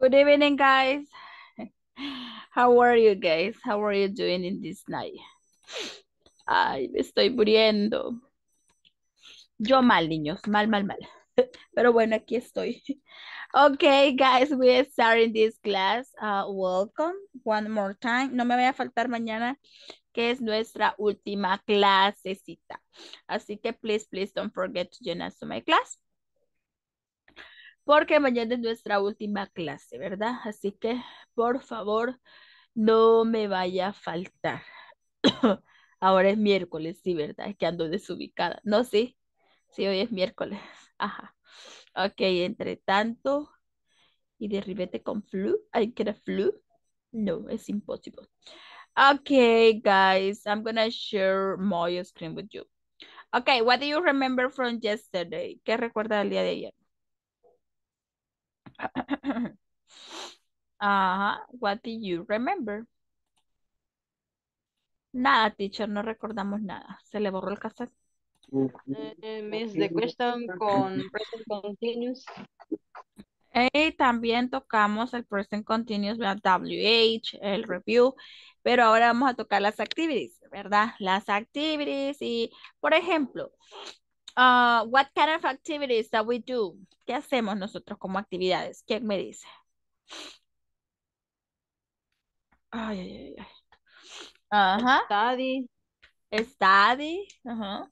Good evening, guys. How are you guys? How are you doing in this night? Ay, me estoy muriendo. Yo mal, niños, mal, mal, mal. Pero bueno, aquí estoy. Okay, guys, we are starting this class. Uh, welcome one more time. No me vaya a faltar mañana, que es nuestra última clasecita. Así que please, please don't forget to join us to my class. Porque mañana es nuestra última clase, ¿verdad? Así que, por favor, no me vaya a faltar. Ahora es miércoles, sí, ¿verdad? Es que ando desubicada. No, sí. Sí, hoy es miércoles. Ajá. Ok, entre tanto, y derribete con flu. I get a flu. No, it's impossible. Okay, guys, I'm gonna share my screen with you. Okay, what do you remember from yesterday? ¿Qué recuerda del día de ayer? Ajá, what do you remember? Nada, teacher, no recordamos nada. Se le borró el cassette. Eh, miss the question con present continuous. Y también tocamos el present continuous, WH, el review, pero ahora vamos a tocar las activities, ¿verdad? Las activities y, por ejemplo, uh, what kind of activities that we do? ¿Qué hacemos nosotros como actividades? ¿Quién me dice? Ay, ay, ay. Ajá. Study. Study. Ajá.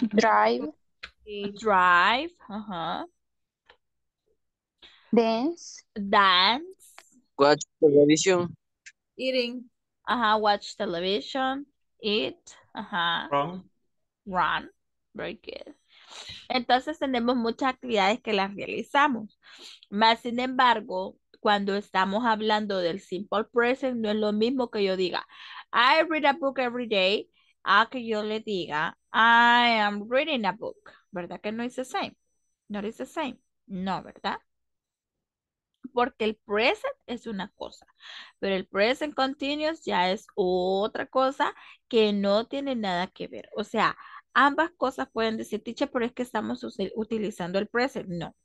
Drive, Drive. Ajá. dance, Dance. Watch television. Eating. Ajá. Watch television. Eat. Ajá. Wrong. Run. Very good. Entonces tenemos muchas actividades que las realizamos. Más sin embargo, cuando estamos hablando del simple present, no es lo mismo que yo diga, I read a book every day, a que yo le diga, I am reading a book. ¿Verdad que no es the same? No es the same. No, ¿verdad? Porque el present es una cosa, pero el present continuous ya es otra cosa que no tiene nada que ver. O sea, ambas cosas pueden decir, teacher, pero es que estamos utilizando el present. No.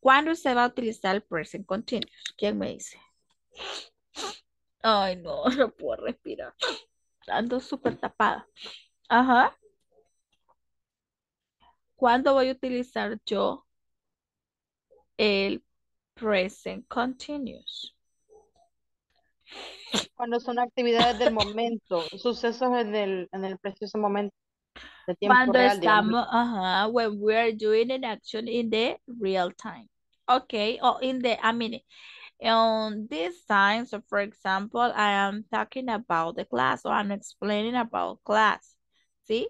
¿Cuándo se va a utilizar el present continuous? ¿Quién me dice? Ay, no, no puedo respirar. Ando súper tapada. Ajá. ¿Cuándo voy a utilizar yo el present continuous? Cuando son actividades del momento, sucesos en el, en el preciso momento de tiempo Cuando real, estamos, ajá, when we are doing an action in the real time. Okay, or in the, I mean, on this time, so for example, I am talking about the class or I'm explaining about class, ¿sí?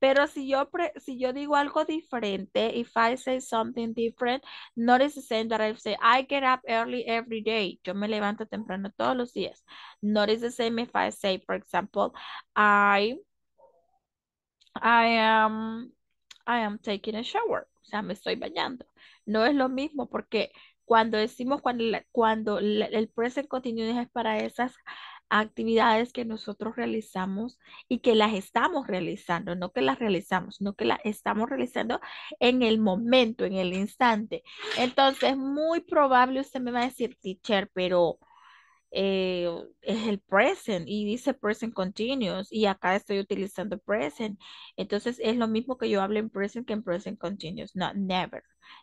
Pero si yo, pre- si yo digo algo diferente, if I say something different, not is the same that I say, I get up early every day. Yo me levanto temprano todos los días. Not is the same if I say, for example, I I am, I am taking a shower. O sea, me estoy bañando. No es lo mismo porque cuando decimos cuando, cuando el present continuous es para esas actividades que nosotros realizamos y que las estamos realizando, no que las realizamos, sino que las estamos realizando en el momento, en el instante. Entonces, muy probable usted me va a decir, teacher, pero eh, es el present y dice present continuous y acá estoy utilizando present. Entonces es lo mismo que yo hable en present que en present continuous. No, never.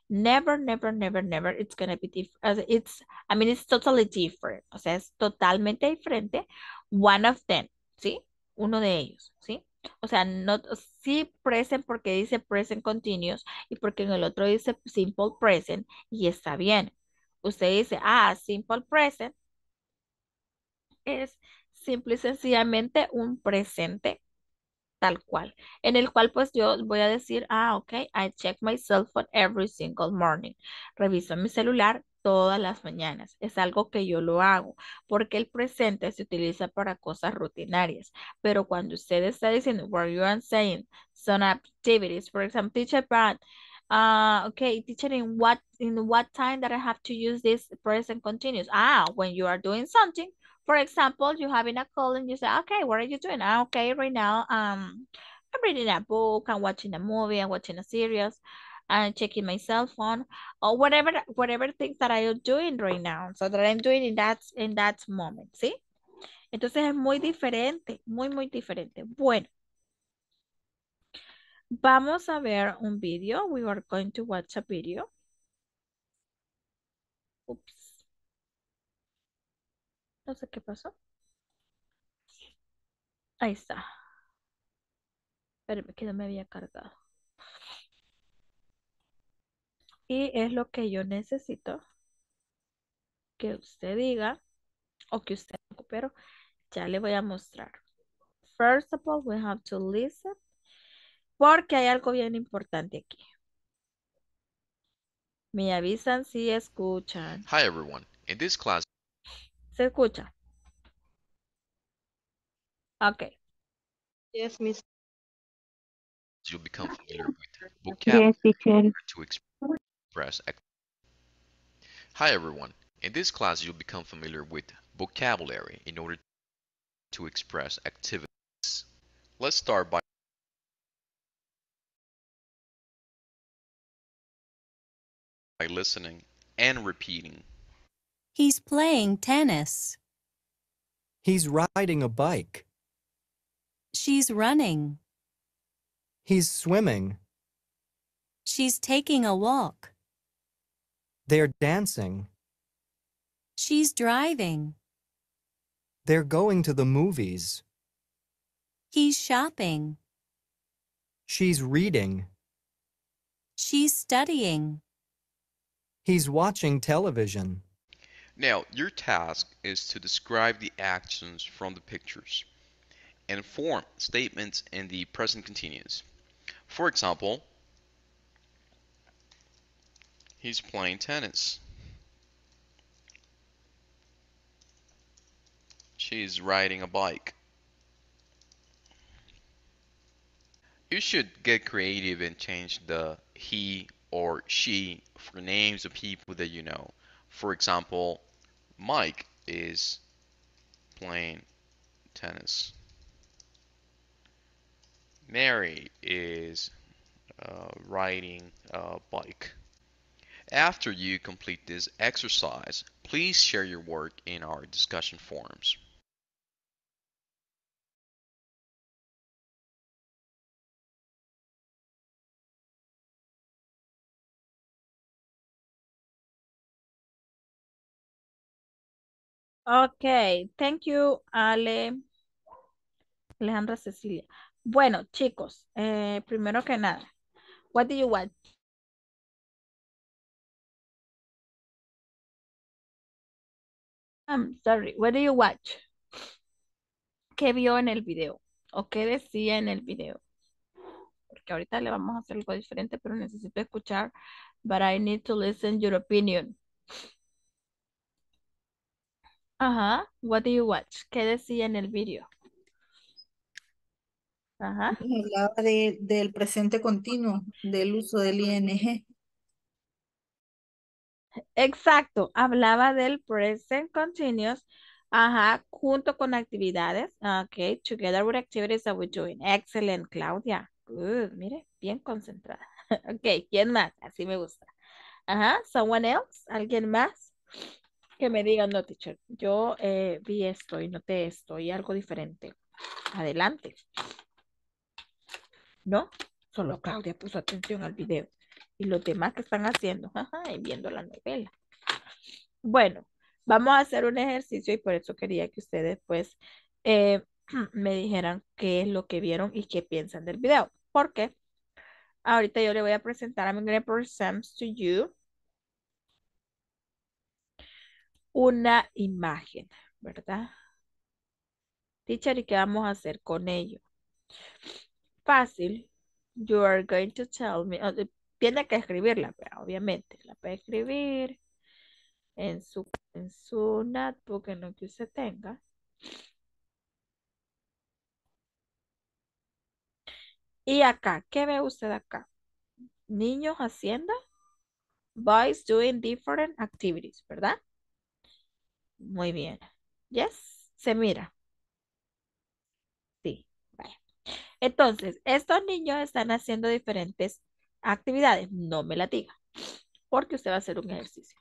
Never, never, never, never. It's gonna be different. It's, I mean, it's totally different. O sea, es totalmente diferente. One of them, ¿sí? Uno de ellos, ¿sí? O sea, no, sí present porque dice present continuous y porque en el otro dice simple present y está bien. Usted dice, ah, simple present es simple y sencillamente un presente tal cual, en el cual pues yo voy a decir, ah, ok, I check my cell phone every single morning. Reviso mi celular todas las mañanas. Es algo que yo lo hago, porque el presente se utiliza para cosas rutinarias. Pero cuando usted está diciendo, where you are saying some activities, for example, teacher Brad, uh, okay, teacher, in what, in what time that I have to use this present continuous? Ah, when you are doing something, for example, you having a call and you say, okay, what are you doing? Okay, right now, um, I'm reading a book, I'm watching a movie, I'm watching a series. I'm checking my cell phone or whatever, whatever things that I am doing right now. So that I'm doing in that, in that moment, ¿sí? Entonces es muy diferente, muy, muy diferente. Bueno. Vamos a ver un video. We are going to watch a video. Oops. No sé qué pasó. Ahí está. Espérame que no me había cargado. Y es lo que yo necesito que usted diga o que usted pero ya le voy a mostrar. First of all, we have to listen porque hay algo bien importante aquí. Me avisan si escuchan. Hi everyone. In this class, ¿Se escucha? Ok. Yes, Miss. you'll become familiar with vocabulary teacher. to express. Hi everyone. In this class, you'll become familiar with vocabulary in order to express activities. Let's start by by listening and repeating. He's playing tennis. He's riding a bike. She's running. He's swimming. She's taking a walk. They're dancing. She's driving. They're going to the movies. He's shopping. She's reading. She's studying. He's watching television. Now, your task is to describe the actions from the pictures and form statements in the present continuous. For example, he's playing tennis. She's riding a bike. You should get creative and change the he or she for names of people that you know. For example, Mike is playing tennis. Mary is uh, riding a bike. After you complete this exercise, please share your work in our discussion forums. Ok, thank you, Ale. Alejandra Cecilia. Bueno, chicos, eh, primero que nada, what do you want? I'm sorry, what do you watch? ¿Qué vio en el video? ¿O qué decía en el video? Porque ahorita le vamos a hacer algo diferente, pero necesito escuchar, but I need to listen your opinion. Ajá, what do you watch? ¿Qué decía en el video? Ajá. Hablaba de- del presente continuo, del uso del ING. Exacto, hablaba del present continuous, ajá, junto con actividades, ok, together with activities that we're doing. Excellent, Claudia. Good, mire, bien concentrada. Ok, ¿quién más? Así me gusta. Ajá, someone else, ¿alguien más? Que me diga, no, teacher, yo eh, vi esto y noté esto y algo diferente. Adelante. ¿No? Solo Claudia puso atención al video. Y los demás que están haciendo, y viendo la novela. Bueno, vamos a hacer un ejercicio y por eso quería que ustedes pues eh, me dijeran qué es lo que vieron y qué piensan del video. Porque ahorita yo le voy a presentar, I'm going to present to you una imagen, ¿verdad? Teacher, ¿y qué vamos a hacer con ello? Fácil. You are going to tell me. Tiene que escribirla, pero obviamente. La puede escribir en su, en su notebook, en lo que usted tenga. Y acá, ¿qué ve usted acá? Niños haciendo. Boys doing different activities, ¿verdad? Muy bien. Yes, se mira. Sí. Entonces, estos niños están haciendo diferentes actividades, no me la diga, porque usted va a hacer un ejercicio.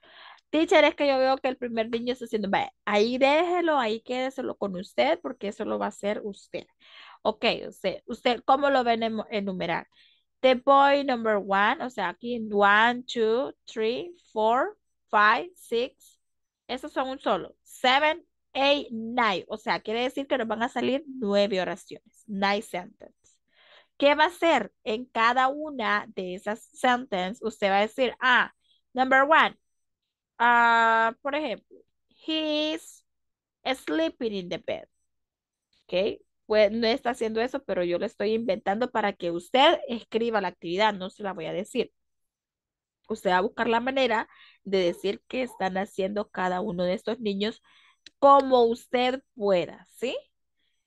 Teacher, es que yo veo que el primer niño está haciendo, ahí déjelo, ahí quédeselo con usted, porque eso lo va a hacer usted. Ok, usted, usted, ¿cómo lo ven en enumerar? The boy number one, o sea, aquí one, two, three, four, five, six, esos son un solo. Seven, eight, nine, o sea, quiere decir que nos van a salir nueve oraciones, nine sentences. ¿Qué va a hacer en cada una de esas sentences? Usted va a decir, ah, number one, ah, por ejemplo, he's sleeping in the bed. ¿Ok? Pues no está haciendo eso, pero yo lo estoy inventando para que usted escriba la actividad, no se la voy a decir. Usted va a buscar la manera de decir que están haciendo cada uno de estos niños como usted pueda, ¿sí?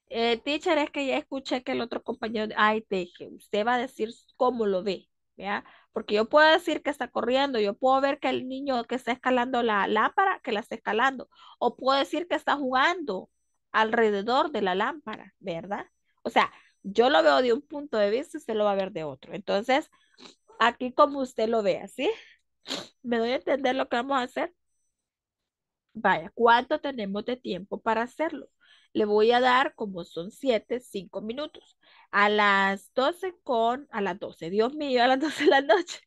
Eh, teacher, es que ya escuché que el otro compañero, ay, deje, usted va a decir cómo lo ve, ¿ya? Porque yo puedo decir que está corriendo, yo puedo ver que el niño que está escalando la lámpara, que la está escalando, o puedo decir que está jugando alrededor de la lámpara, ¿verdad? O sea, yo lo veo de un punto de vista y usted lo va a ver de otro. Entonces, aquí como usted lo vea, ¿sí? ¿Me doy a entender lo que vamos a hacer? Vaya, ¿cuánto tenemos de tiempo para hacerlo? Le voy a dar, como son siete, cinco minutos. A las 12 con, a las 12, Dios mío, a las 12 de la noche.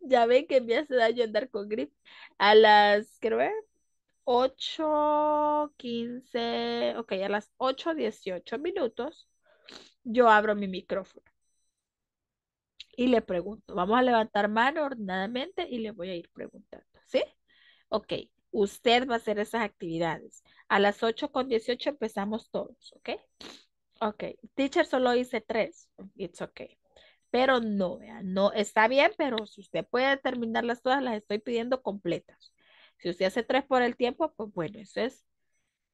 ya ven que me hace daño andar con grip. A las, quiero ver, 8, 15, ok, a las 8, 18 minutos, yo abro mi micrófono. Y le pregunto, vamos a levantar mano ordenadamente y le voy a ir preguntando, ¿sí? Ok, usted va a hacer esas actividades. A las 8 con 18 empezamos todos, ¿ok? Ok, teacher solo hice tres, it's ok. Pero no, no, está bien, pero si usted puede terminarlas todas, las estoy pidiendo completas. Si usted hace tres por el tiempo, pues bueno, eso es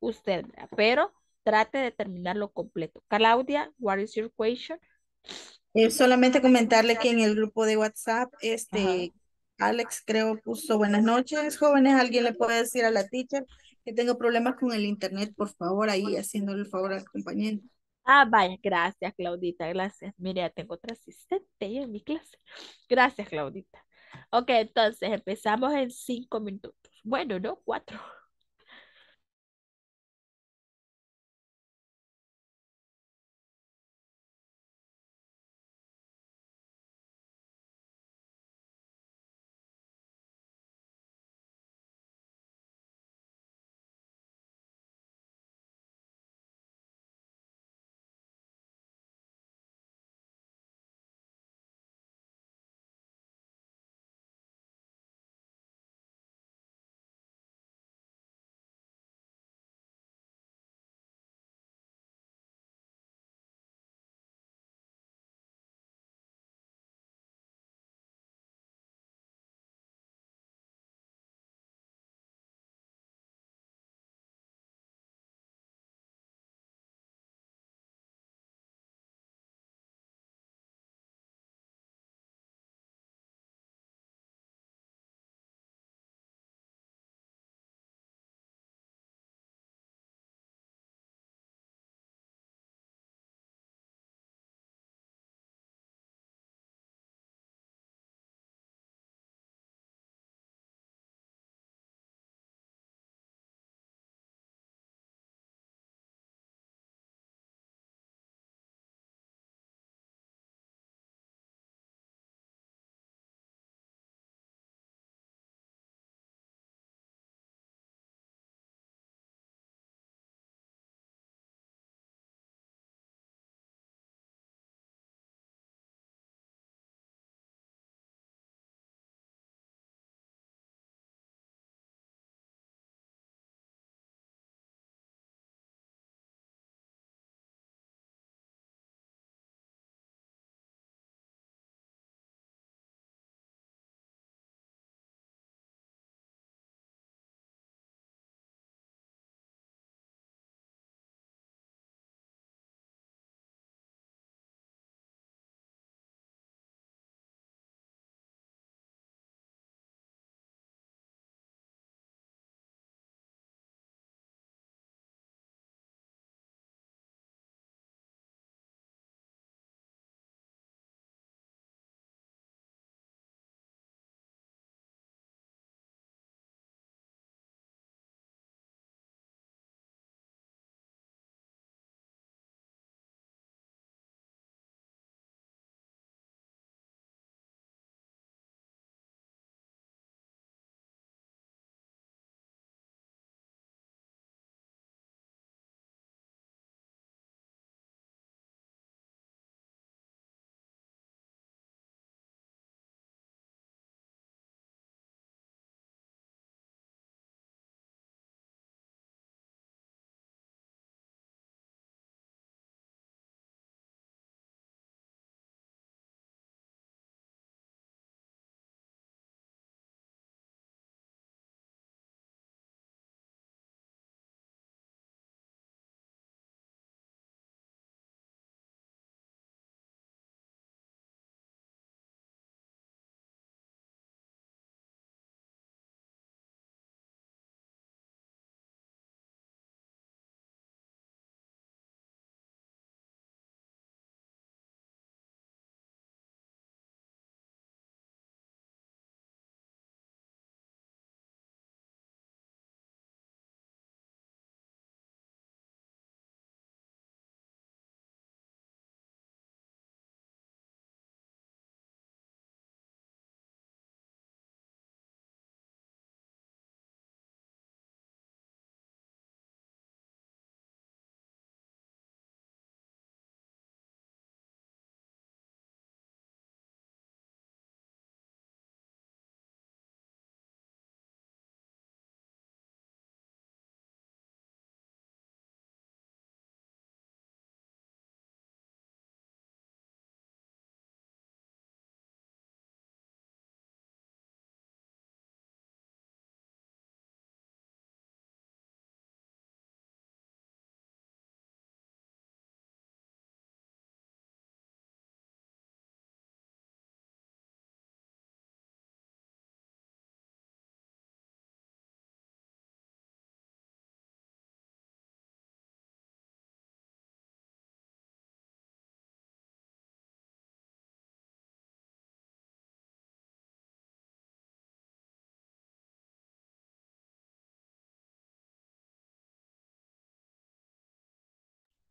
usted, pero trate de terminarlo completo. Claudia, what is your question? Eh, solamente comentarle que en el grupo de WhatsApp, este, Alex creo puso buenas noches, jóvenes. ¿Alguien le puede decir a la teacher que tengo problemas con el internet? Por favor, ahí haciéndole el favor al compañero. Ah, vaya, gracias, Claudita, gracias. Mire, ya tengo otra asistente en mi clase. Gracias, Claudita. Ok, entonces empezamos en cinco minutos. Bueno, no, cuatro.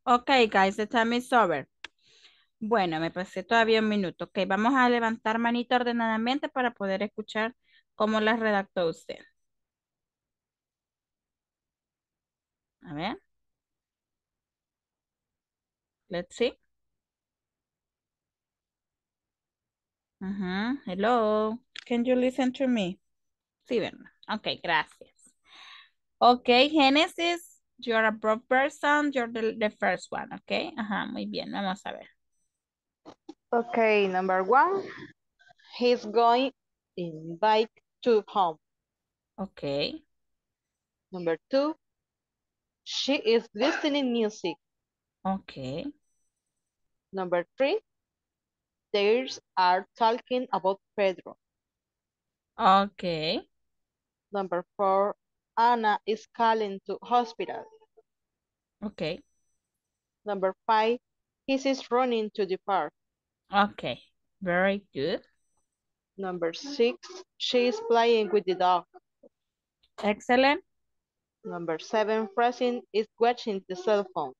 Ok, guys, the time is over. Bueno, me pasé todavía un minuto. Ok, vamos a levantar manito ordenadamente para poder escuchar cómo la redactó usted. A ver. Let's see. Hello. Can you listen to me? Sí, ¿verdad? Ok, gracias. Ok, Genesis, you're a broad person, you're the, the first one, ok? Ajá, muy bien, vamos a ver. Okay, number one, he's going in bike to home. Ok, Number two, she is listening music. ok, Number three, they are talking about Pedro. ok, Number four, Anna is calling to hospital. Ok, Number five, he is running to the park. ok. Very good. Number six, she is playing with the dog. Excellent. Number seven, Francine is watching the cell phone.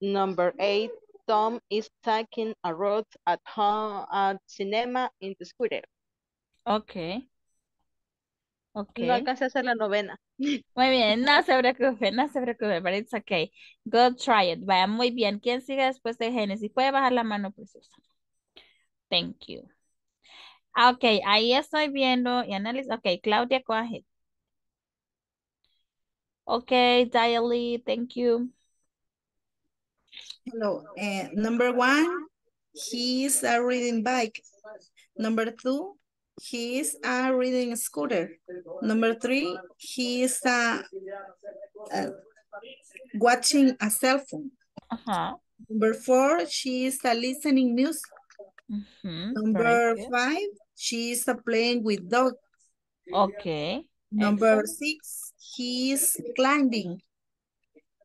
Number eight, Tom is taking a road at home at cinema in the scooter. Ok. Ok. No alcancé a hacer la novena. Muy bien, no se preocupe, no se preocupe, but it's okay. Go try it. Vaya, muy bien. ¿Quién sigue después de Génesis? Puede bajar la mano, preciosa. Thank you. Ah, Ok, ahí estoy viendo y analizo. Ok, Claudia, go ahead. Ok, Dialy, thank you. Hello. eh, number one, he's a reading bike. Number two, he's a reading scooter. Number three, he's a, uh, watching a cell phone. Number four, she's a listening music. very Number good. five, she's a playing with dog. Ok. Number excellent. six, he's climbing.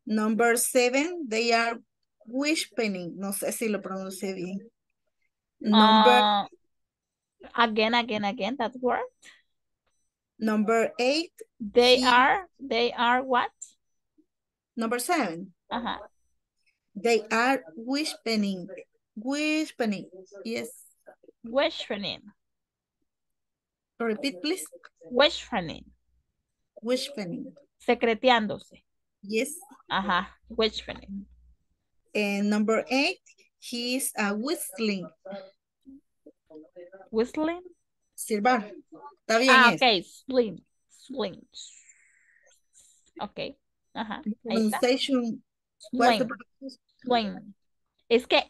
Number seven, they are whispering. No sé si lo pronuncié bien. Number, Ah, again, again, again, that word. number eight, They he- are, they are what? number seven, Ajá. they are whispering. Whispering. Yes. Questioning. Repeat, please. Questioning. Whispering. Secreteándose. Yes. Ajá. Questioning. And number eight, he's a whistling. Whistling. Silbar. Está bien. Ah, es. ok. Sling. Sling. Ok. Ajá. Pronunciation. Sling. Es que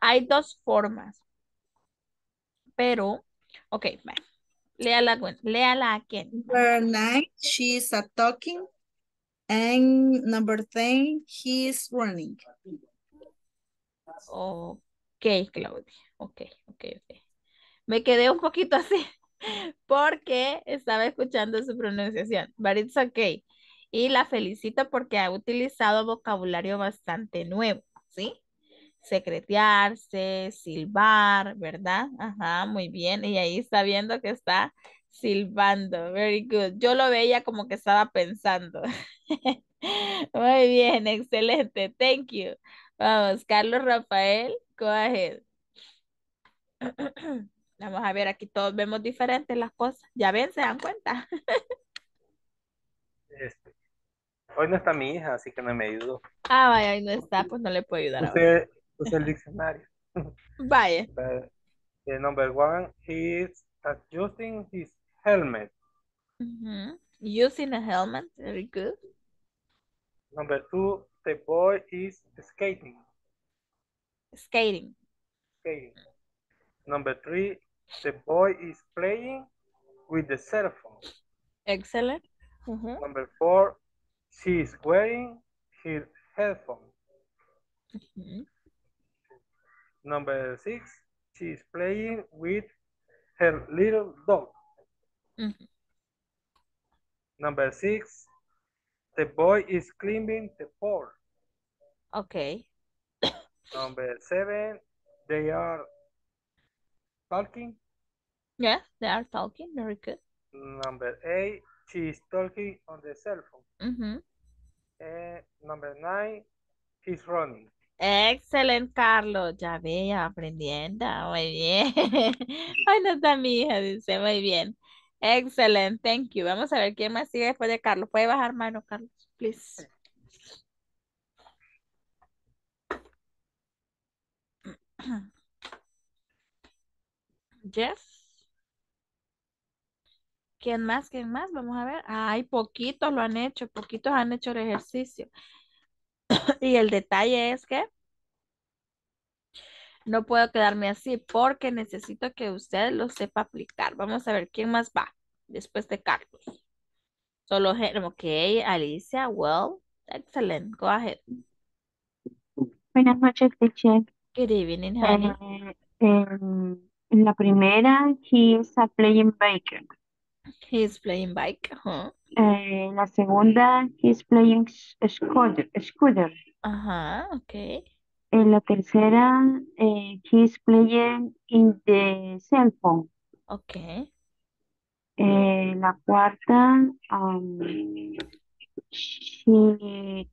hay dos formas. Pero, ok, va. Léala, Gwen. Léala again. Number nine, she's a talking. And number 10, he's running. Ok, Claudia. Ok, ok, ok. Me quedé un poquito así porque estaba escuchando su pronunciación. But it's okay. Y la felicito porque ha utilizado vocabulario bastante nuevo, ¿sí? Secretearse, silbar, ¿verdad? Ajá, muy bien. Y ahí está viendo que está silbando. Very good. Yo lo veía como que estaba pensando. Muy bien, excelente. Thank you. Vamos, Carlos Rafael, go ahead. Vamos a ver, aquí todos vemos diferentes las cosas. Ya ven, se dan cuenta. Este, hoy no está mi hija, así que no me ayudó. Ah, vaya, ahí no está, pues no le puedo ayudar. Puse, puse el diccionario. Vaya. The number one, is adjusting his helmet. Using a helmet, very good. Number two, the boy is skating. Skating. skating. Number three, the boy is playing with the cell phone. Excellent. Ujú. Number four, she is wearing her headphones. Ujú. Number six, she is playing with her little dog. Ujú. Number six, the boy is cleaning the floor. Okay. Number seven, they are talking. Yeah, they are talking, very good. Number eight, she is talking on the cell phone. Ujú. And number nine, he's running. Excelente, Carlos. Ya veía aprendiendo. Muy bien. Ay, no está mi hija, dice. Muy bien. Excelente, thank you. Vamos a ver quién más sigue después de Carlos. ¿Puede bajar mano, Carlos? Please. Yes. ¿Quién más? ¿Quién más? Vamos a ver. Ay, poquitos lo han hecho, poquitos han hecho el ejercicio. y el detalle es que no puedo quedarme así porque necesito que usted lo sepa aplicar. Vamos a ver quién más va después de Carlos. Solo, ok, Alicia, well, excellent, go ahead. Buenas noches, teacher. Good evening, honey. Eh, en la primera, he is a playing bike. He's playing bike. Ajá. Eh, la segunda, he is playing scooter. scooter. Ajá, ok. En la tercera, eh, he is playing in the cell phone. Ok. Eh, la cuarta, um, she,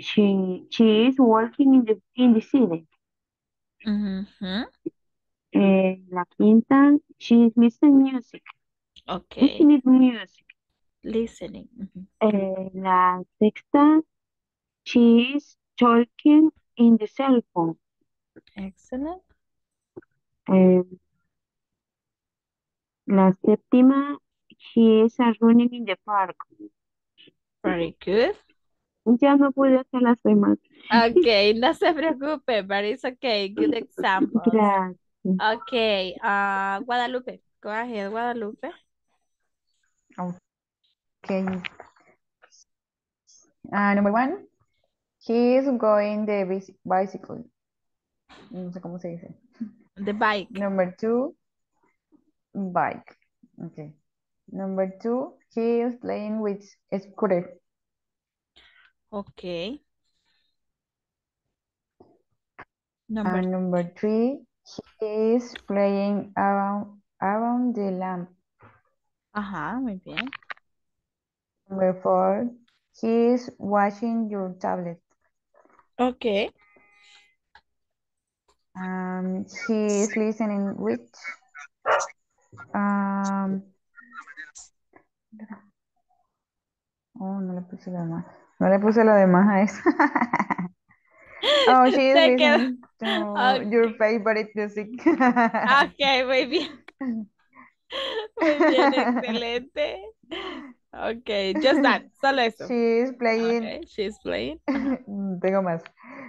she, she is working in the, in the city. Ujú, Eh, la quinta, she is listening music. Ok. Listening music. Listening. ujú. Eh, la sexta, she is talking in the cell phone. Excellent. Eh, la séptima, she is running in the park. Very good. Ya no pude hacer las demás. Ok, no se preocupe, but it's okay. Good example. Gracias. Ok, ah, Guadalupe. Go ahead, Guadalupe. Okay. Uh, number one, he is going the bicycle. No sé cómo se dice. The bike. Number two, bike. Okay. Number two, he is playing with a scooter. Ok. Number And number three, he is playing around around the lamp. Ajá, muy bien. Number four, he is watching your tablet. Ok. Um, he is listening with um, oh, no le puse lo demás. No le puse lo demás a eso. oh, she is listening to your favorite music. Ok, muy bien. Muy bien, excelente. Ok, just that, solo eso. She is playing. Okay, she's playing. Mm, Tengo más.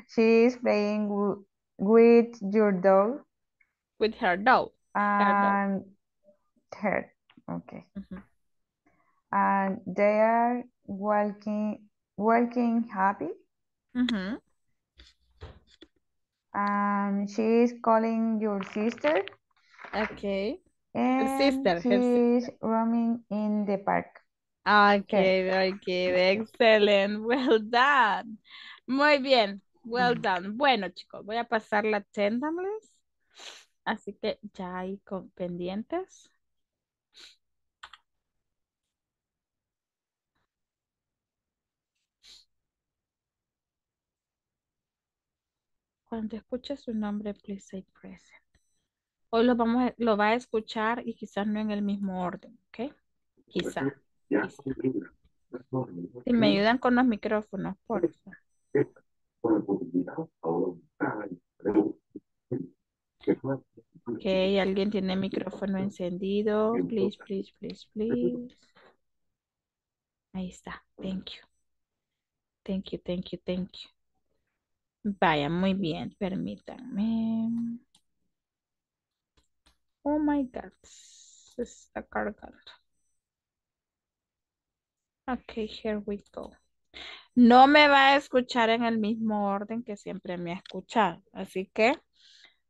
She is playing with your dog With her dog. and her. Okay. Ujú. And they are walking, walking happy. Ujú. And she is calling your sister. Ok. And sister, her she is roaming in the park. Okay, very good. Excellent. Well done. Muy bien. Well done. Bueno, chicos, voy a pasar la attendance. Así que ya hay con pendientes. Cuando escuche su nombre, please say present. Hoy lo vamos a- lo va a escuchar y quizás no en el mismo orden, ¿ok? Quizá. Si me ayudan con los micrófonos, por favor. Ok, alguien tiene micrófono encendido. Please, please, please, please. Ahí está. Thank you. Thank you, thank you, thank you. Vaya, muy bien. Permítanme. Oh my God. Se está cargando. Ok, here we go. No me va a escuchar en el mismo orden que siempre me ha escuchado. Así que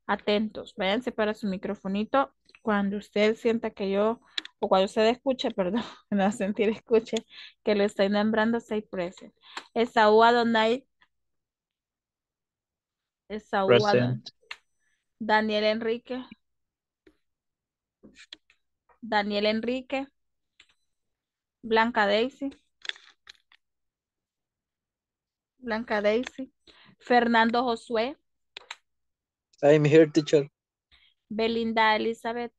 atentos. Váyanse para su microfonito. Cuando usted sienta que yo, o cuando usted escuche, perdón, no sentir escuche, que lo estoy nombrando, say present. Esaú Adonai. Esaú Adonai. Present. Daniel Enrique. Daniel Enrique. Blanca Daisy. Blanca Daisy. Fernando Josué. I'm here, teacher. Belinda Elizabeth.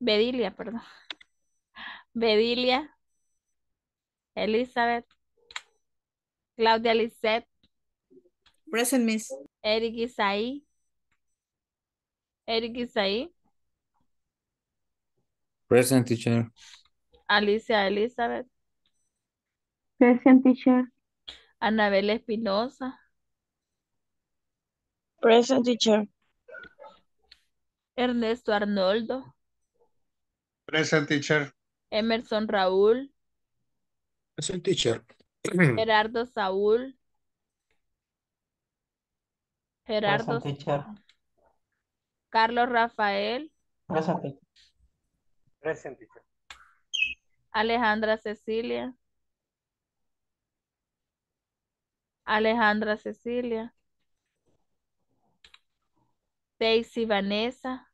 Bedilia, perdón. Bedilia. Elizabeth. Claudia Lisette. Present, Miss. Eric Isaí. Eric Isaí. Present teacher. Alicia Elizabeth. Present teacher. Anabel Espinosa. Present teacher. Ernesto Arnoldo. Present teacher. Emerson Raúl. Present teacher. Gerardo Saúl. Gerardo. Present teacher. Carlos Rafael. Present teacher. Present teacher. Alejandra Cecilia. Alejandra Cecilia. Daisy Vanessa.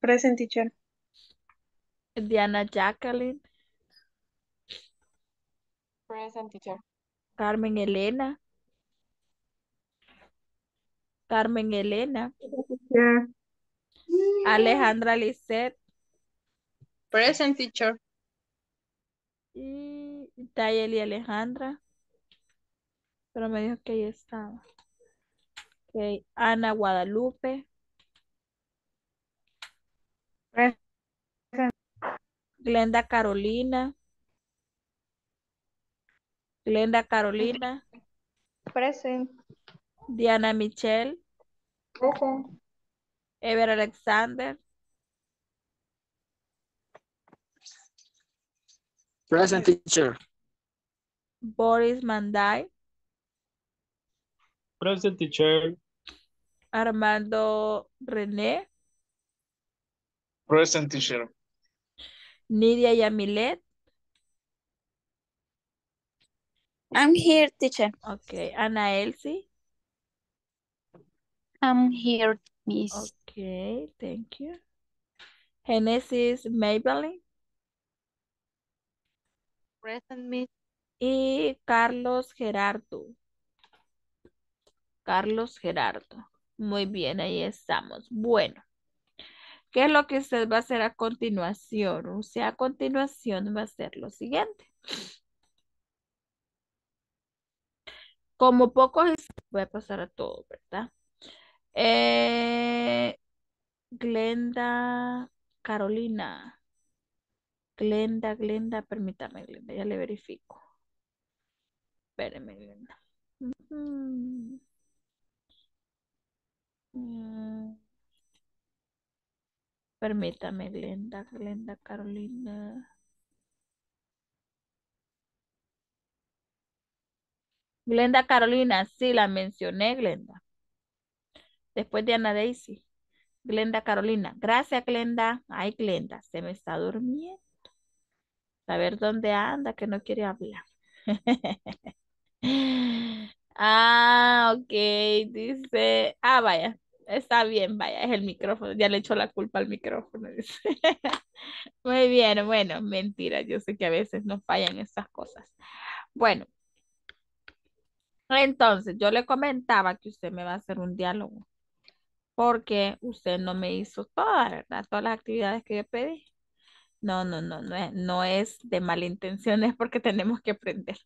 Present teacher. Diana Jacqueline. Present teacher. Carmen Elena. Carmen Elena. Alejandra Lisette. Present teacher. Y Tayeli Alejandra. Pero me dijo que ahí estaba. Ok, Ana Guadalupe. Glenda Carolina. Glenda Carolina. Present. Diana Michelle. Present. Ever Alexander. Present teacher. Boris Manday. Present teacher. Armando René. Present teacher. Nidia Yamilet. I'm here, teacher. Ok. Ana Elsie. I'm here, miss. Ok, thank you. Genesis Maybelline. Present, miss. Y Carlos Gerardo. Carlos Gerardo. Muy bien, ahí estamos. Bueno, ¿qué es lo que usted va a hacer a continuación? O sea, a continuación va a ser lo siguiente. Como pocos, voy a pasar a todo, ¿verdad? Eh, Glenda Carolina. Glenda, Glenda, permítame, Glenda, ya le verifico. Espéreme, Glenda. Mm. Permítame, Glenda, Glenda, Carolina. Glenda Carolina, sí la mencioné, Glenda. Después de Ana Daisy. Glenda Carolina. Gracias, Glenda. Ay, Glenda, se me está durmiendo. A ver dónde anda, que no quiere hablar. Ah, ok, dice. Ah, vaya, está bien, vaya, es el micrófono. Ya le echó la culpa al micrófono. Muy bien, bueno, mentira, yo sé que a veces nos fallan estas cosas. Bueno, entonces yo le comentaba que usted me va a hacer un diálogo porque usted no me hizo todas, las actividades que yo pedí. No, no, no, no es, no es de mala intención, es porque tenemos que aprender.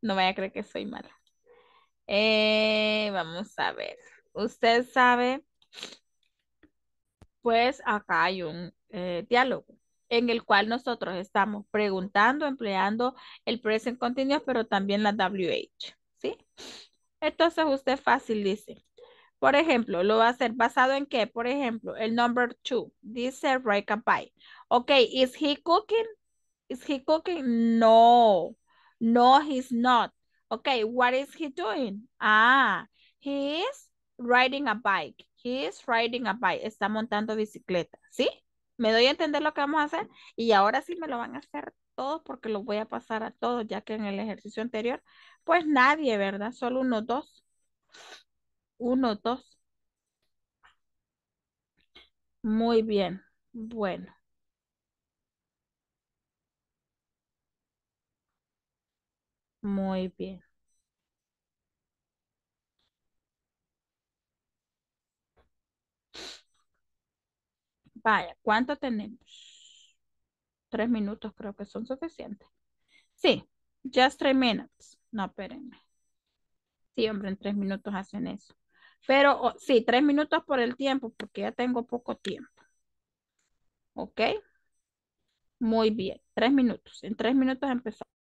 No vaya a creer que soy mala. Eh, vamos a ver. Usted sabe, pues acá hay un eh, diálogo en el cual nosotros estamos preguntando, empleando el present continuous, pero también la WH, ¿sí? Entonces usted fácil dice, por ejemplo, lo va a hacer basado en qué? Por ejemplo, el number two dice right pie. Ok, is he cooking? Is he cooking? No, no, he's not. Okay, what is he doing? Ah, he is riding a bike. He is riding a bike. Está montando bicicleta. ¿Sí? ¿Me doy a entender lo que vamos a hacer? Y ahora sí me lo van a hacer todos porque lo voy a pasar a todos, ya que en el ejercicio anterior, pues nadie, ¿verdad? Solo uno, dos. Uno, dos. Muy bien. Bueno. Muy bien. Vaya, ¿cuánto tenemos? Tres minutos creo que son suficientes. Sí, just three minutes. No, espérenme. Sí, hombre, en tres minutos hacen eso. Pero sí, tres minutos por el tiempo, porque ya tengo poco tiempo. ¿Ok? Muy bien, tres minutos. En tres minutos empezamos.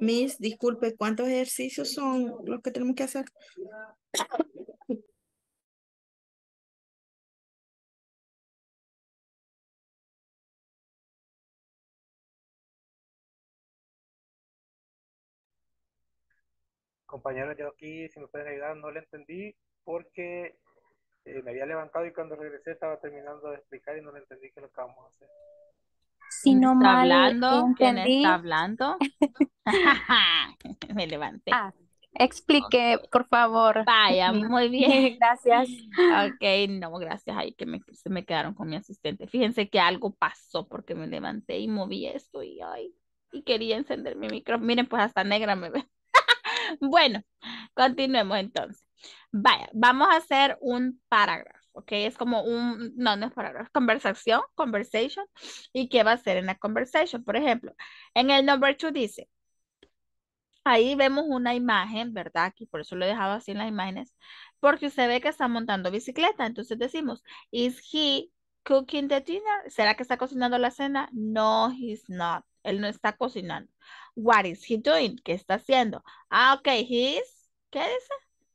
Miss, disculpe, ¿cuántos ejercicios son los que tenemos que hacer? Compañeros, yo aquí, si me pueden ayudar, no le entendí porque eh, me había levantado y cuando regresé estaba terminando de explicar y no le entendí qué es lo que vamos a hacer. Si ¿Quién no está mal hablando? ¿Quién está hablando? Me levanté. Ah, explique, por favor. Vaya, muy bien. Gracias. Ok, no, gracias. Ay, que me, se me quedaron con mi asistente. Fíjense que algo pasó porque me levanté y moví esto y ay, y quería encender mi micrófono. Miren, pues hasta negra me ve. Bueno, continuemos entonces. Vaya, vamos a hacer un parágrafo, ¿ok? Es como un, no, no es parágrafo, conversación, conversation. ¿Y qué va a ser en la conversation? Por ejemplo, en el number two dice, ahí vemos una imagen, ¿verdad? Aquí por eso lo he dejado así en las imágenes, porque usted ve que está montando bicicleta. Entonces decimos, ¿is he cooking the dinner? ¿Será que está cocinando la cena? No, he's not. Él no está cocinando. What is he doing? ¿Qué está haciendo? Ah, ok, he's, ¿qué dice?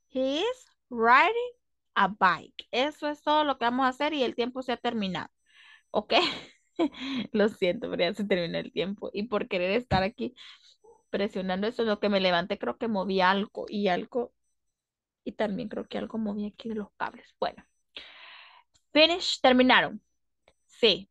He's riding a bike. Eso es todo lo que vamos a hacer y el tiempo se ha terminado. ¿Ok? Lo siento, pero ya se terminó el tiempo. Y por querer estar aquí presionando eso, lo que me levanté, creo que moví algo y algo, y también creo que algo moví aquí de los cables. Bueno. Finish, terminaron. Sí.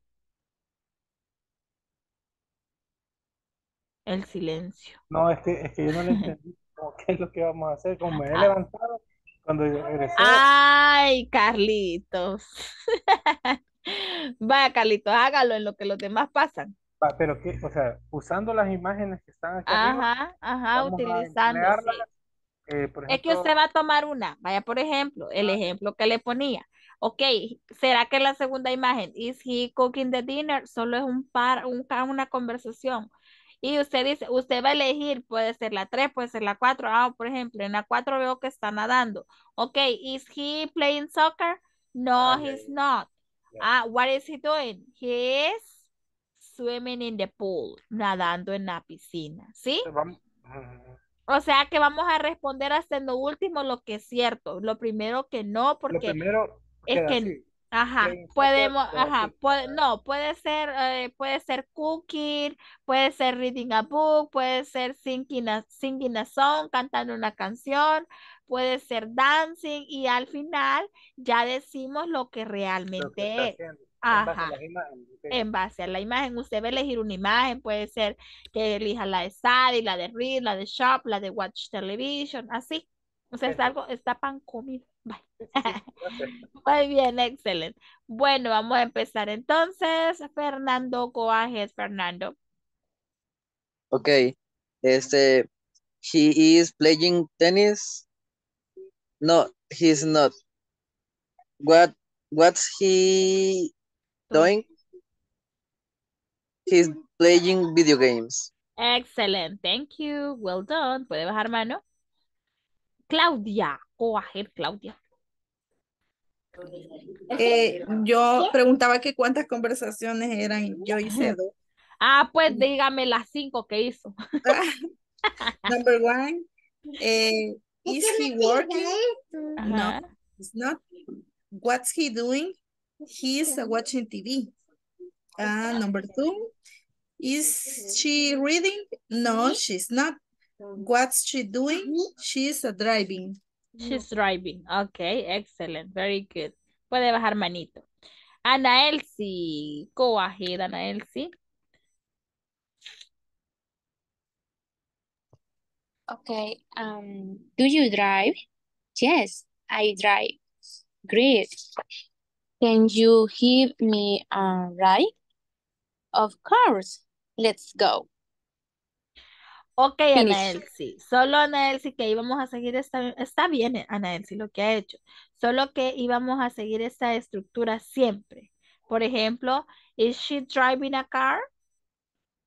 El silencio. No, es que, es que yo no le entendí qué es lo que vamos a hacer. Como me he Ah. levantado, cuando regresé, Ay, Carlitos. Vaya, Carlitos, hágalo en lo que los demás pasan. va, pero que, o sea, usando las imágenes que están aquí arriba, Ajá, ajá, utilizando, sí. Eh, por Es que usted va a tomar una, vaya por ejemplo, el ejemplo que le ponía. Ok, ¿será que la segunda imagen, is he cooking the dinner? Solo es un par, un, una conversación. Y usted dice, usted va a elegir, puede ser la 3, puede ser la 4. Ah, por ejemplo, en la 4 veo que está nadando. Ok, is he playing soccer? No, he's not. Ya. Ah, what is he doing? He is swimming in the pool, nadando en la piscina. ¿Sí? ujú. O sea que vamos a responder hasta en lo último lo que es cierto, lo primero que no, lo porque primero es que, así. Ajá, podemos, ajá, puede, no, puede ser, eh, puede ser cooking, puede ser reading a book, puede ser singing a, singing a song, cantando una canción, puede ser dancing y al final ya decimos lo que Lo que realmente es. haciendo. En base a Ajá. En base a la imagen, usted va a elegir una imagen, puede ser que elija la de study, la de read, la de shop, la de watch television, así. O sea, sí. algo, está pan comido. Bye. Muy bien, excelente. Bueno, vamos a empezar entonces. Fernando, go ahead, Fernando. Okay. Este, he is playing tennis. No, he's not. What, what's he doing? He's playing video games. Excellent, thank you. Well done. Puede bajar mano. Claudia. Claudia. Eh, yo preguntaba que cuántas conversaciones eran. Yo hice dos. Ah, pues dígame las cinco que hizo. Number one, eh, is he working? Ajá. No, it's not. What's he doing? He's watching TV. Uh, number two, is she reading? No, she's not. What's she doing? She's driving. She's driving. Okay, excellent. Very good. Puede bajar manito. Ana Elsie. Go ahead, Ana Elsie. Okay. Um, do you drive? Yes, I drive. Great. Can you give me a ride? Of course. Let's go. Ok, Ana Finish. Elsie. Solo Ana Elsie que íbamos a seguir esta, está bien Ana Elsie lo que ha hecho. Solo que íbamos a seguir esta estructura siempre. Por ejemplo, is she driving a car?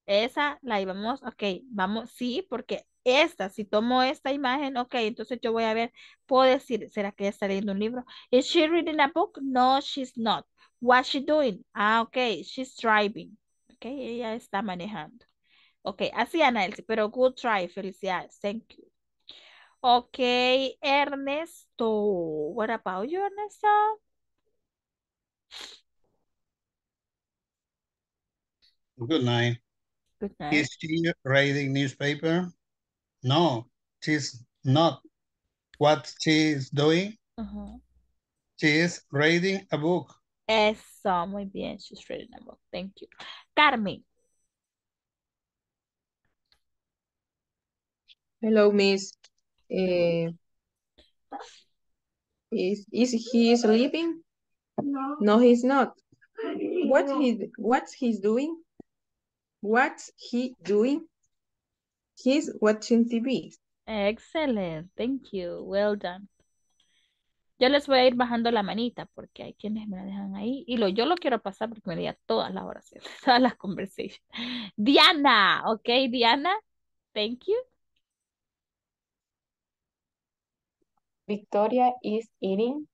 Esa la íbamos, ok, vamos, sí, porque esta, si tomo esta imagen, ok, entonces yo voy a ver, puedo decir, ¿será que ella está leyendo un libro? Is she reading a book? No, she's not. What's she doing? Ah, ok, she's driving. Ok, ella está manejando. Ok, así Elsie, pero good try, felicidades, thank you. Ok, Ernesto, what about you, Ernesto? Good night. Good night. Is she reading newspaper? No, she's not. What she's doing? Ajá. She is reading a book. Eso, muy bien, she's reading a book, thank you. Carmen, Hello, Miss. Eh, is is he sleeping? No, he's not. What he what's he's doing? What's he doing? He's watching TV. excellent, thank you, well done. Yo les voy a ir bajando la manita porque hay quienes me la dejan ahí y lo, yo lo quiero pasar porque me diga todas las oraciones, todas las conversations. Diana, ok, Diana, thank you. Victoria is eating.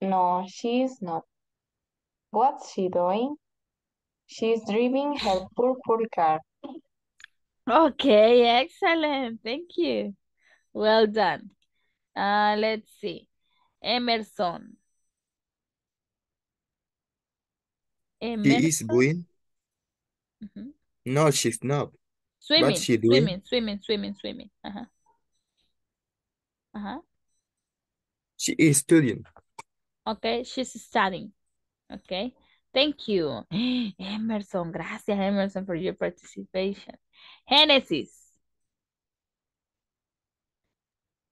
No, she's not. What's she doing? She's driving her purple car. Okay, excellent. Thank you. Well done. Uh, let's see. Emerson. She is Emerson. going? Ujú. No, she's not. Swimming, What's she doing? swimming, swimming, swimming, swimming. Ajá. Ajá. She is studying. Okay, she's studying. Okay. Thank you. Emerson, gracias Emerson for your participation. Genesis.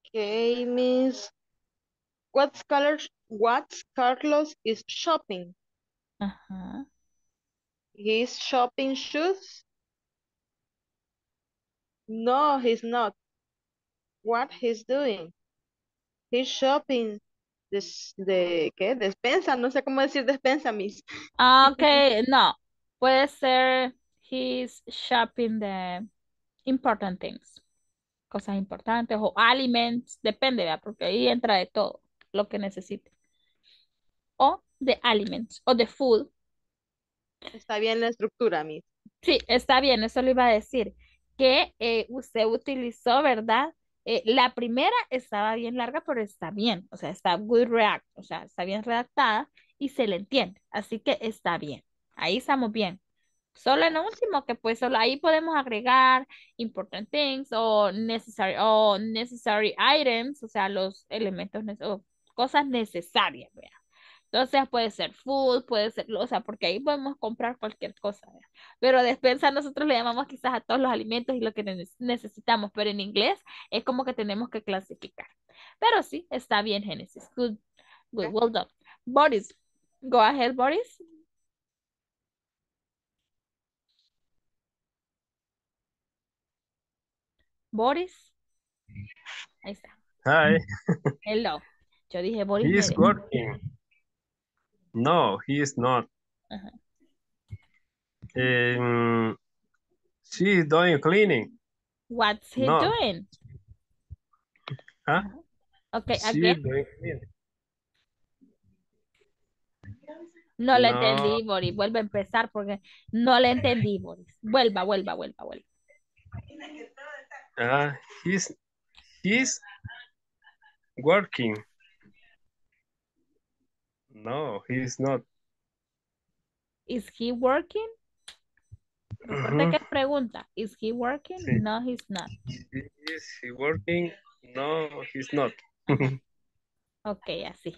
Okay, Miss. What's colors? What's Carlos is shopping? Uh huh. He's shopping shoes? No, he's not. What he's doing? He's shopping this, de, ¿qué? Despensa, no sé cómo decir despensa, Miss. Ah, Okay, no. Puede ser he's shopping the important things. Cosas importantes o aliments, depende, ¿verdad? Porque ahí entra de todo lo que necesite. O the aliments o the food. Está bien la estructura, Miss. Sí, está bien, eso lo iba a decir. Que eh, usted utilizó, ¿verdad? Eh, la primera estaba bien larga, pero está bien. O sea, está good react, o sea, está bien redactada y se le entiende. Así que está bien. Ahí estamos bien. Solo en lo último que pues solo ahí podemos agregar important things o necessary o necessary items, o sea, los elementos o cosas necesarias, ¿verdad? Entonces puede ser food, puede ser, o sea, porque ahí podemos comprar cualquier cosa, ¿verdad? Pero despensa nosotros le llamamos quizás a todos los alimentos y lo que ne- necesitamos, pero en inglés es como que tenemos que clasificar. Pero sí, está bien, Génesis. Good, good, well done. Boris, go ahead, Boris. Boris. Ahí está. Hi, Hello. Yo dije Boris. he me is de- working. No, he is not. Ajá. Um, she is doing cleaning. What's he No. doing? Huh? Okay, She again. doing cleaning. No le No. entendí, Boris. Vuelve a empezar porque no le entendí, Boris. Vuelva, vuelva, vuelva, vuelva. Uh, he's he's working. No, he's not. Is he working? Que es pregunta. Is he working? Sí. No, he's not. Is he working? No, he's not. Ok, así.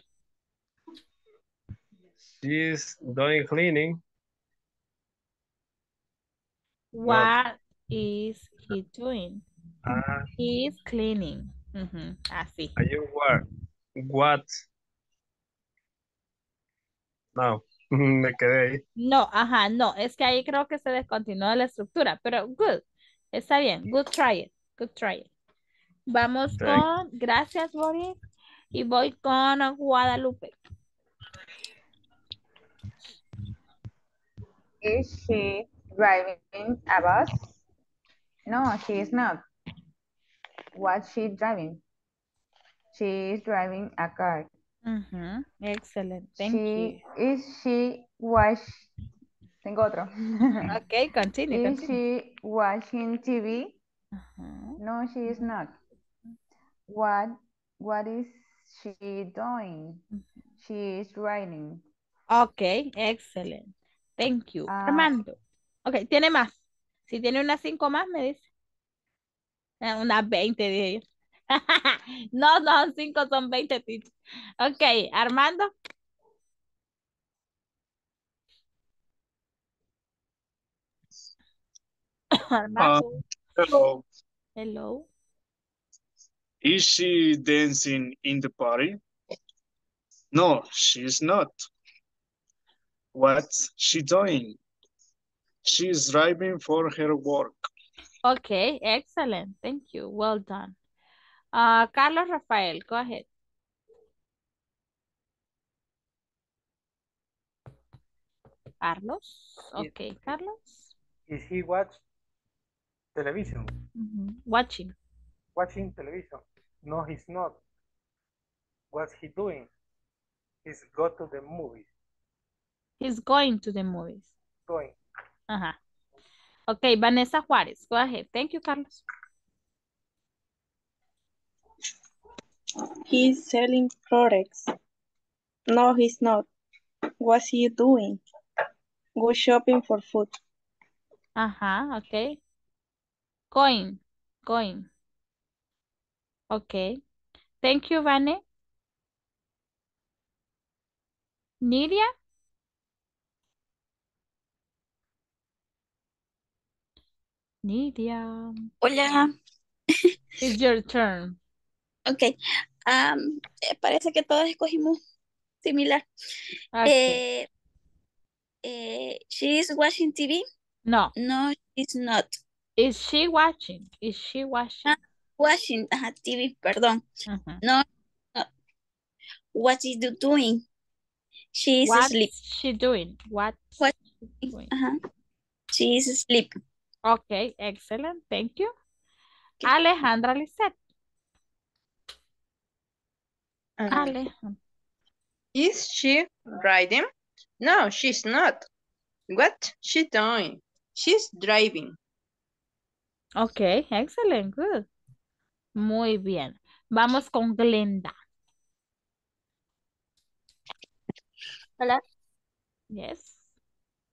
She's doing cleaning. What is he doing? Ah, He is cleaning. Ujú, Así. are you work? What? No, me quedé ahí. No, ajá, no. Es que ahí creo que se descontinuó la estructura, pero good. Está bien. Good try it. Good try it. Vamos con, gracias, Boris. Y voy con Guadalupe. Is she driving a bus? No, she is not. What's she driving? She is driving a car. Ujú, Excellent. Thank she, you. Is she wash... Tengo otro. Ok, continue, Is continue. she watching TV? Ajá. No, she is not. What What is she doing? She is writing. Ok, excellent. Thank you. Ah. Armando. Ok, tiene más. Si tiene unas cinco más, me dice. Eh, Unas 20, dije. No, no, cinco son 20, teacher. Ok, Armando. Armando. Ah, hello. Hello. Is she dancing in the party? No, she's not. What's she doing? She's driving for her work. Okay, excellent. Thank you. Well done. Uh, Carlos Rafael, go ahead. Carlos. Okay, Carlos. Is he watch television? Mhm. Watching. Watching television? No, he's not. What's he doing? He's go to the movies. He's going to the movies. Going. Uh-huh. Okay, Vanessa Juárez, go ahead. Thank you, Carlos. He's selling products. No, he's not. What's he doing? Go shopping for food. Ajá, okay. Going, going. Okay. Thank you, Vane. Nidia? Nidia. Hola. It's your turn. Ok. Eh, parece que todos escogimos similar. Okay. Eh, eh, she is watching TV? No. No, she's not. Is she watching? Is she watching? Ah, watching ajá, TV, perdón. No, no. What is you doing? She is What's asleep. she doing? What? What? doing? Ajá. She is asleep. Okay, excellent. Thank you. Alejandra Lisset. Alejandra. Is she riding? No, she's not. What she doing? She's driving. Okay, excellent. Good. Muy bien. Vamos con Glenda. Hola, Yes.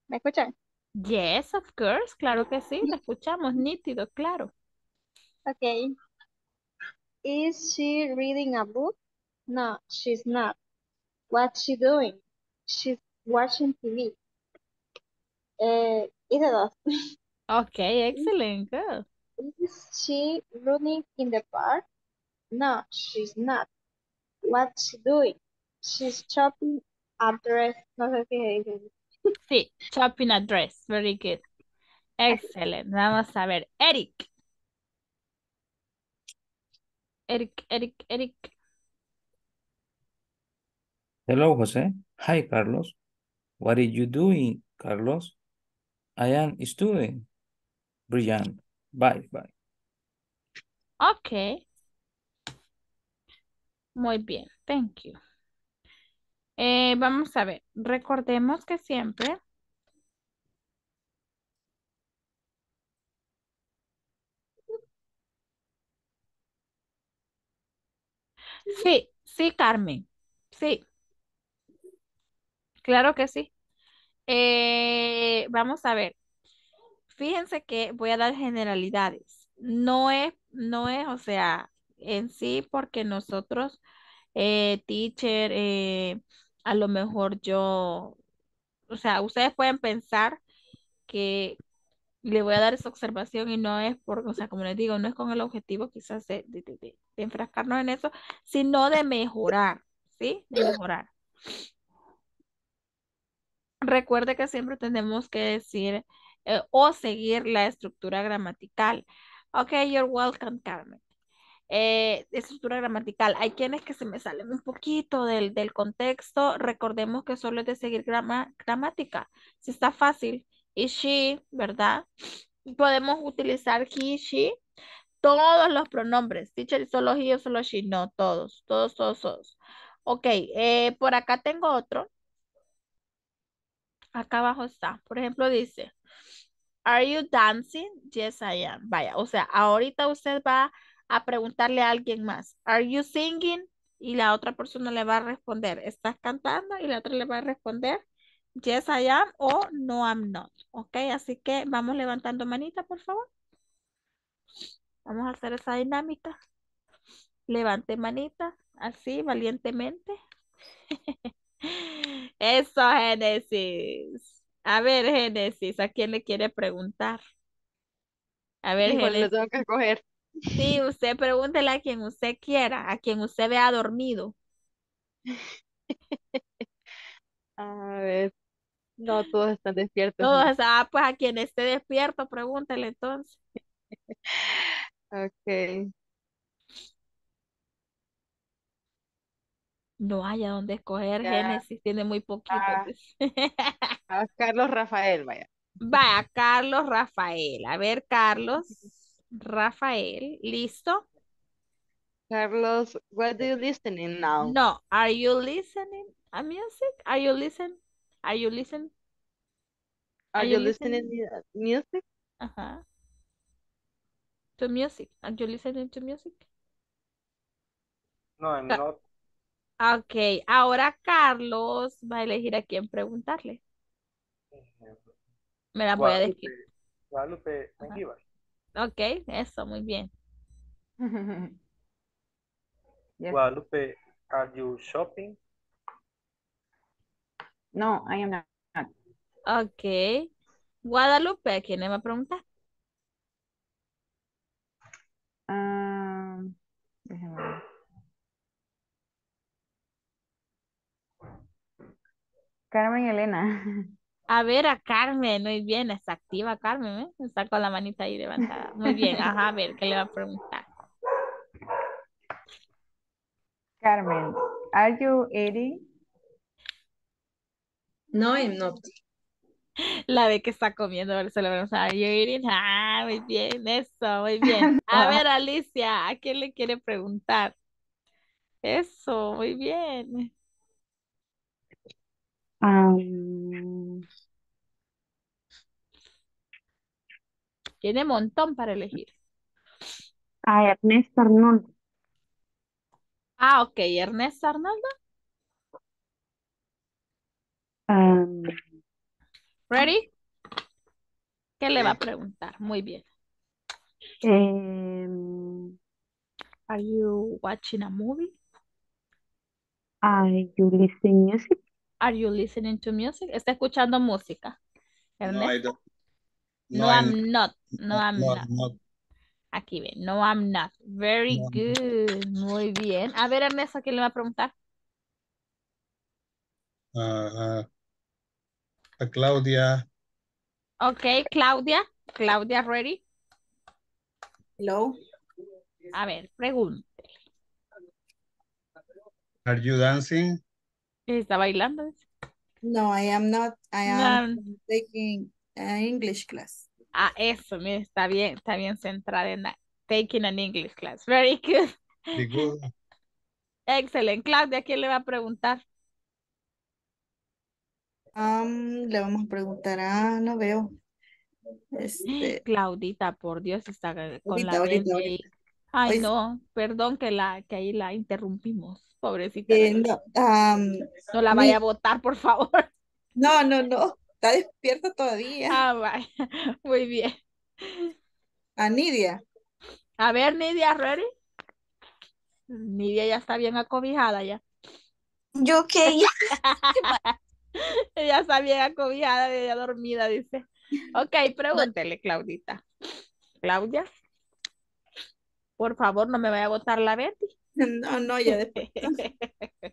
¿me escuchan? Yes, of course. Claro que sí. Lo escuchamos nítido, claro. Okay. Is she reading a book? No, she's not. What's she doing? She's watching TV. Eh, hice dos. Okay, excellent. Good. Is she running in the park? No, she's not. What's she doing? She's shopping a dress. No sé si se dice. Sí, shopping address. Very good. Excellent. Vamos a ver. Eric. Eric, Eric, Eric. Hello, Jose. Hi, Carlos. What are you doing, Carlos? I am studying. Brilliant. Bye, bye. Okay. Muy bien, thank you. Eh, vamos a ver, recordemos que siempre Sí, sí, Carmen. Sí, claro que sí. Eh, vamos a ver. Fíjense que voy a dar generalidades. No es, no es, o sea, en sí, porque nosotros, eh, teacher, eh, a lo mejor yo, o sea, ustedes pueden pensar que le voy a dar esa observación y no es por, o sea, como les digo, no es con el objetivo quizás de, de, enfrascarnos en eso, sino de mejorar, ¿sí? De mejorar. Recuerde que siempre tenemos que decir eh, o seguir la estructura gramatical. Ok, you're welcome, Carmen. Eh, estructura gramatical. Hay quienes que se me salen un poquito del, del contexto. Recordemos que solo es de seguir gramática. Si está fácil. Y she, ¿verdad? Podemos utilizar he, she. Todos los pronombres. Teacher, solo he o solo she. No, todos. Todos, todos, todos. Ok, eh, por acá tengo otro. Acá abajo está. Por ejemplo, dice, Are you dancing? Yes, I am. Vaya, o sea, ahorita usted va a preguntarle a alguien más, Are you singing? Y la otra persona le va a responder, ¿estás cantando? Y la otra le va a responder, Yes, I am o No, I'm not. Ok, así que vamos levantando manita, por favor. Vamos a hacer esa dinámica. Levante manita, así, valientemente. Eso, Génesis. A ver, Génesis, ¿a quién le quiere preguntar? A ver, Híjole, le Génesis. tengo que escoger. Sí, usted pregúntele a quien usted quiera, a quien usted vea dormido. A ver, no, todos están despiertos. Todos, ¿no? ah, pues a quien esté despierto, pregúntele entonces. Ok. No haya donde escoger, Ya. Génesis, tiene muy poquito. Ah, pues. a Carlos Rafael, vaya. Vaya, Carlos Rafael. A ver, Carlos Rafael, ¿listo? Carlos, what do you listening now? No, are you listening a music? Are you listening? Are you listening? Are you listening to music? Ajá. To music. Are you listening to music? No, I'm No. not. Ok, ahora Carlos va a elegir a quién preguntarle. Me la voy a describir. Guadalupe. Mengíbar. Ok, eso, muy bien. Yes. Guadalupe, are you shopping? No, I am not. Ok. Guadalupe, ¿a quién le va a preguntar? Ah, déjame ver. Carmen Elena. A ver, a Carmen, muy bien, está activa Carmen, ¿eh? Está con la manita ahí levantada. Muy bien, ajá, a ver, ¿qué le va a preguntar? Carmen, are you eating? No, I'm not. La ve que está comiendo, a ver, se le va a "Are you eating?" Ah, muy bien, eso, muy bien. A ver, Alicia, ¿a quién le quiere preguntar? Eso, muy bien. Tiene montón para elegir. a Ernesto Arnoldo. Ah, ok, Ernesto Arnaldo, Um, ¿ready? ¿Qué le va a preguntar? Muy bien. em, Are you watching a movie? are you listening music? Are you listening to music? ¿Está escuchando música? No, I Ernesto. don't. No, No, I'm not. No, I'm no, not. not. Aquí ven. No, I'm not. Very No. good. Muy bien. A ver, Ernesto, ¿quién le va a preguntar? Uh, uh, a Claudia, Ok, Claudia. Claudia, ready? Hello. A ver, pregunta. are you dancing? ¿Está bailando? No, I am not. I am No. taking an English class. Ah, eso, mire, está bien, está bien centrada en la- taking an English class. Very good. Excelente. Claudia, ¿quién le va a preguntar? Am, le vamos a preguntar a, no veo. Este, Claudita, por Dios, está con la ahorita, ahorita. Ay, Hoy- no, perdón que la que ahí la interrumpimos, pobrecita. eh, no, am, No la mi- vaya a votar, por favor. no, no, no, está despierta todavía. Ah, vaya. Muy bien. A Nidia. A ver, Nidia, ready? Nidia ya está bien acobijada ya. Yo qué. Ella está bien acobijada, ella dormida, dice. Ok, pregúntele, Claudita. Claudia, por favor, no me vaya a botar la Betty. No, no, ya después.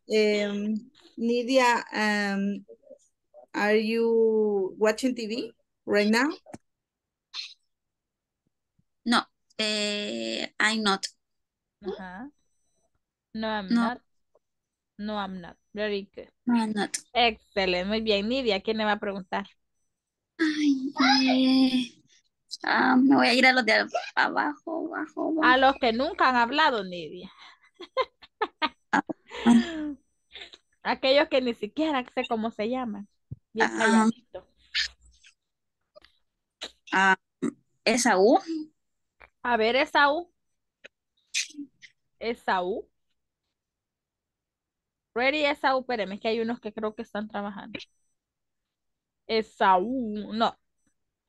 Em, Nidia, um, are you watching TV right now? No, eh, I'm not. Ajá. No, I'm No. not. No, I'm not. Very good. No, I'm not. Excelente, muy bien. Nidia, ¿quién le va a preguntar? Ay, eh, ah, me voy a ir a los de abajo, abajo, A abajo. los que nunca han hablado, Nidia. Aquellos que ni siquiera sé cómo se llaman. Bien Ah. calladito. Ah, Esaú. A ver, Esaú. Esaú. Ready, Esaú. Espérame, es que hay unos que creo que están trabajando. Esaú. No.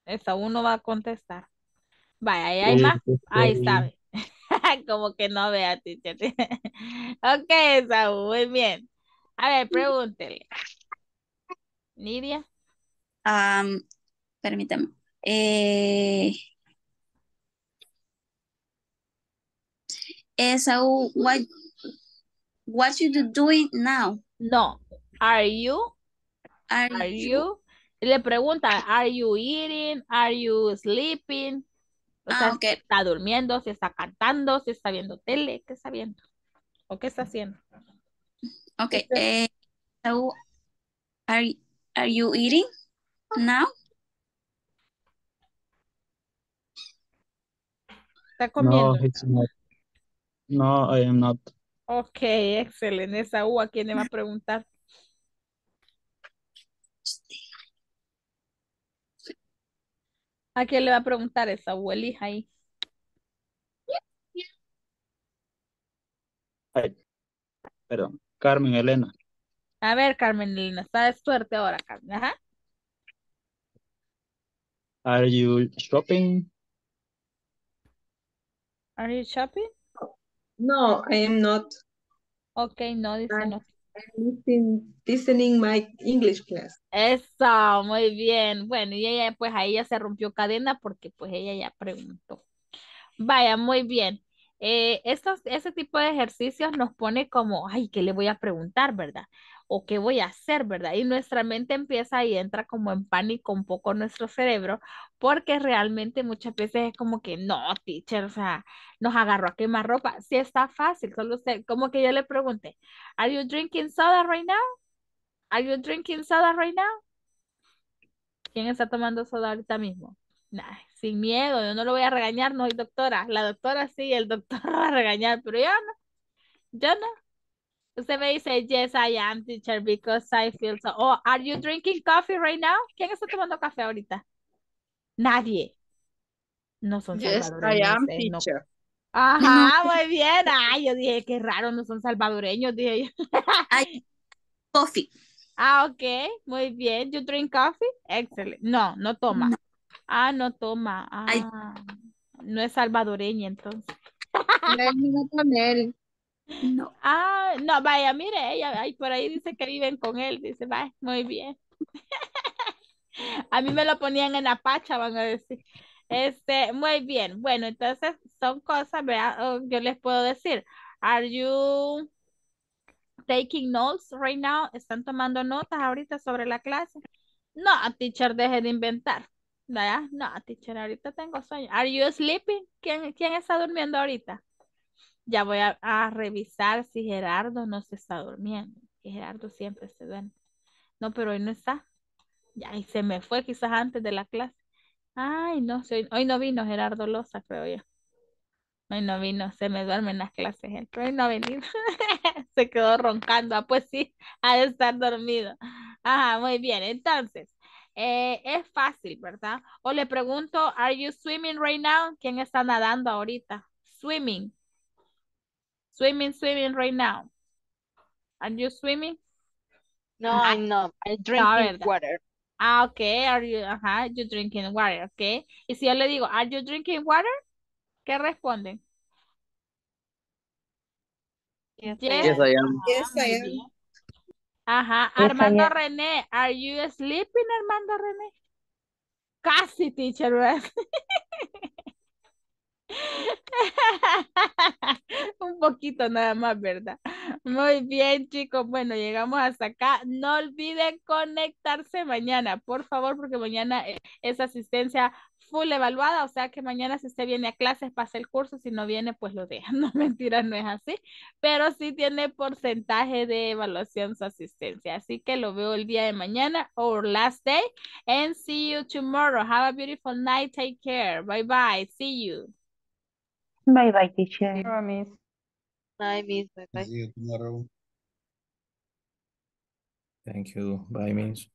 Esaú no va a contestar. Vaya, ahí hay más. Ahí está. Como que no vea, teacher. Ok, Esaú, muy bien. A ver, pregúntele. Nidia. Am, permítame. Eh, Esaú, what, what you do- doing now? No. Are you? Are, Are you? Le pregunta, are you eating? Are you sleeping? O sea, Ah, si está durmiendo, si está cantando, si está viendo tele, ¿qué está viendo? ¿O qué está haciendo? Ok. Eh, Esaú, are, are you eating now? ¿Está No, comiendo? it's not. No, I am not. Ok, excelente. Esaú, ¿a quién le va a preguntar? ¿A quién le va a preguntar Esaú? Elija ahí. Ay, perdón. Carmen Elena. A ver, Carmen Elena, está de suerte ahora, Carmen. Ajá. Are you shopping? Are you shopping? No, I am not. Ok, no, dice no. I'm listening, my English class. Eso, muy bien. Bueno, y ella, pues ahí ya se rompió cadena porque pues ella ya preguntó. Vaya, muy bien. Eh, estos, ese tipo de ejercicios nos pone como, ay, ¿qué le voy a preguntar, verdad? O qué voy a hacer, ¿verdad? Y nuestra mente empieza y entra como en pánico un poco nuestro cerebro, porque realmente muchas veces es como que, no, teacher, o sea, nos agarró a quemar ropa. Sí está fácil, solo usted, como que yo le pregunté, ¿Are you drinking soda right now? ¿Are you drinking soda right now? ¿Quién está tomando soda ahorita mismo? Nah, sin miedo, yo no lo voy a regañar, no soy doctora. La doctora sí, el doctor lo va a regañar, pero yo no, yo no. Usted me dice, yes, I am, teacher, because I feel so. Oh, are you drinking coffee right now? ¿Quién está tomando café ahorita? Nadie. No son Yes, I salvadoreños. am eh, no. teacher. Ajá, muy bien. Ay, yo dije, qué raro, no son salvadoreños, dije yo. I, coffee. Ah, ok, muy bien. You drink coffee? Excelente. No, no toma. No. Ah, no toma. Ay. Ah, no es salvadoreña entonces. con él. No. Ah, no, vaya, mire, ella ahí por ahí dice que viven con él. Dice, vaya, muy bien. A mí me lo ponían en la pacha, van a decir. Este, muy bien. Bueno, entonces son cosas, vea, oh, yo les puedo decir. Are you taking notes right now? ¿Están tomando notas ahorita sobre la clase? No, teacher, deje de inventar. ¿Verdad? No, teacher, ahorita tengo sueño. Are you sleeping? ¿Quién, quién está durmiendo ahorita? Ya voy a, revisar si Gerardo no se está durmiendo. Gerardo siempre se duerme. No, pero hoy no está. Ya, y se me fue quizás antes de la clase. Ay, no, hoy, hoy no vino Gerardo Loza, creo yo. Hoy no vino, se me duermen las clases pero hoy no ha venido. Se quedó roncando. Ah, pues sí, ha de estar dormido. Ajá, muy bien. Entonces, eh, es fácil, ¿verdad? O le pregunto, ¿Are you swimming right now? ¿Quién está nadando ahorita? Swimming. Swimming, swimming right now. Are you swimming? No. I'm not. I'm No, drinking water. Ah, ok. Are you, ajá, you drinking water, ok. Y si yo le digo, are you drinking water? ¿Qué responden? Yes, I Yes. Yes, I am. Yes, I am. Ajá. Armando am. René, are you sleeping, Armando René? Casi, teacher, ¿verdad? Un poquito nada más, ¿verdad? Muy bien, chicos. Bueno, llegamos hasta acá. No olviden conectarse mañana, por favor, porque mañana eh, es asistencia full evaluada, o sea que mañana si usted viene a clases pasa el curso, si no viene pues lo deja. No, mentira, no es así, pero sí tiene porcentaje de evaluación su asistencia. Así que lo veo el día de mañana or last day and see you tomorrow. Have a beautiful night. Take care. Bye bye. See you. Bye bye, teacher. Promise. Bye, miss. Bye, bye. See you tomorrow. Thank you. Bye, Miss.